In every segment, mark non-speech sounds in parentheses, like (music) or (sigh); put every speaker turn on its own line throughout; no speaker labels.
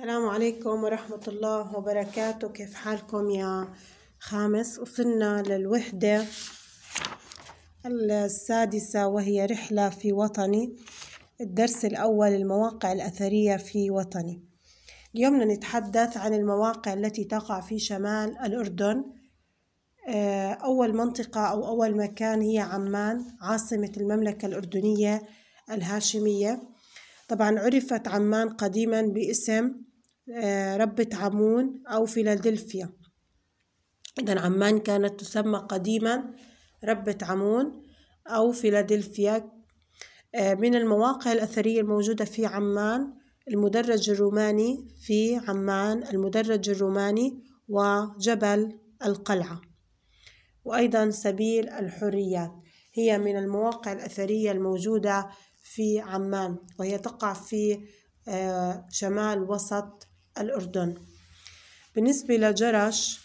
السلام عليكم ورحمة الله وبركاته. كيف حالكم يا خامس؟ وصلنا للوحدة السادسة وهي رحلة في وطني الدرس الأول المواقع الأثرية في وطني. اليوم نتحدث عن المواقع التي تقع في شمال الأردن. آه، أول منطقة أو أول مكان هي عمان عاصمة المملكة الأردنية الهاشمية. طبعا عرفت عمان قديما باسم ربة عمون أو فيلادلفيا. إذا عمان كانت تسمى قديما ربة عمون أو فيلادلفيا. آه، من المواقع الأثرية الموجودة في عمان المدرج الروماني في عمان المدرج الروماني وجبل القلعة وأيضا سبيل الحريات. هي من المواقع الأثرية الموجودة في عمان وهي تقع في آه، شمال وسط الأردن. بالنسبة لجرش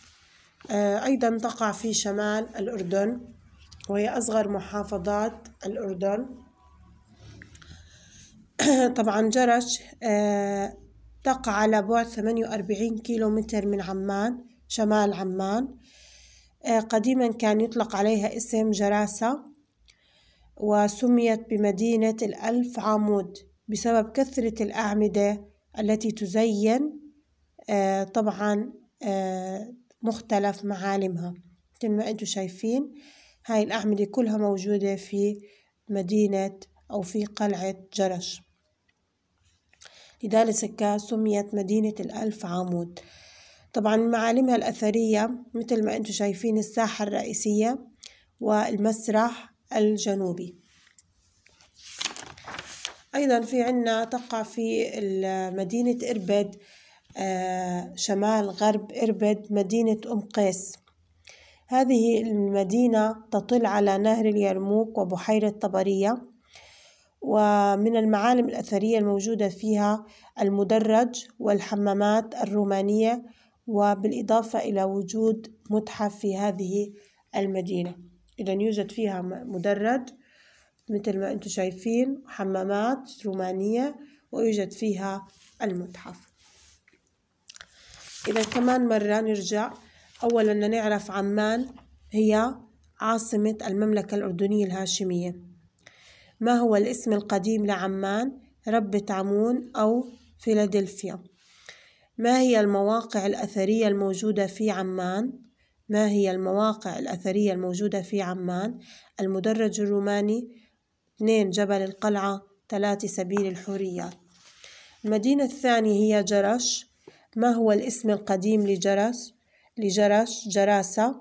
آه، أيضا تقع في شمال الأردن وهي أصغر محافظات الأردن. (clears throat) طبعا جرش آه، تقع على بعد 48 كيلو متر من عمان شمال عمان. آه، قديما كان يطلق عليها اسم جراسة وسميت بمدينة الألف عمود بسبب كثرة الأعمدة التي تزين طبعا آه، مختلف معالمها. مثل ما أنتم شايفين هاي الأعمدة كلها موجودة في مدينة أو في قلعة جرش. لذلك سميت مدينة الألف عمود. طبعا معالمها الأثرية مثل ما أنتم شايفين الساحة الرئيسية والمسرح الجنوبي. أيضا في عنا تقع في مدينة إربد. آه، شمال غرب إربد مدينة أم قيس. هذه المدينة تطل على نهر اليرموك وبحيرة طبرية ومن المعالم الأثرية الموجودة فيها المدرج والحمامات الرومانية وبالإضافة إلى وجود متحف في هذه المدينة. إذا يوجد فيها مدرج مثل ما أنتم شايفين حمامات رومانية ويوجد فيها المتحف. إذا كمان مرة نرجع. أولا نعرف عمان هي عاصمة المملكة الأردنية الهاشمية. ما هو الاسم القديم لعمان؟ ربة عمون أو فيلادلفيا. ما هي المواقع الأثرية الموجودة في عمان؟ ما هي المواقع الأثرية الموجودة في عمان؟ المدرج الروماني اثنين جبل القلعة ثلاثة سبيل الحوريات المدينة الثانية هي جرش. ما هو الاسم القديم لجرس لجرش جراسة.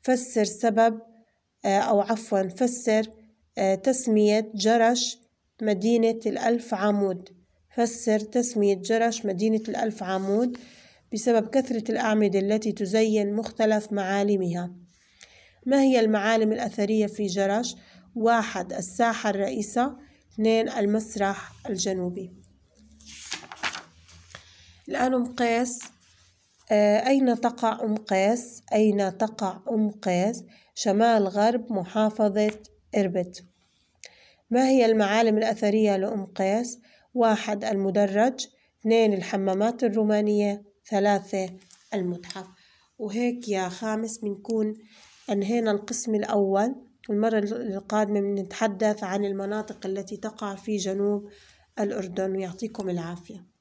فسر سبب آه، أو عفوا فسر آه، تسمية جرش مدينة الألف عمود. فسر تسمية جرش مدينة الألف عمود بسبب كثرة الأعمدة التي تزين مختلف معالمها. ما هي المعالم الأثرية في جرش؟ واحد الساحة الرئيسة. اثنين المسرح الجنوبي. الآن أم قيس آه، أين تقع أم قيس؟ أين تقع أم قيس؟ شمال غرب محافظة إربد ما هي المعالم الأثرية لأم قيس؟ واحد المدرج. اثنين الحمامات الرومانية. ثلاثة المتحف. وهيك يا خامس بنكون أنهينا القسم الأول. المرة القادمة بنتحدث عن المناطق التي تقع في جنوب الأردن. ويعطيكم العافية.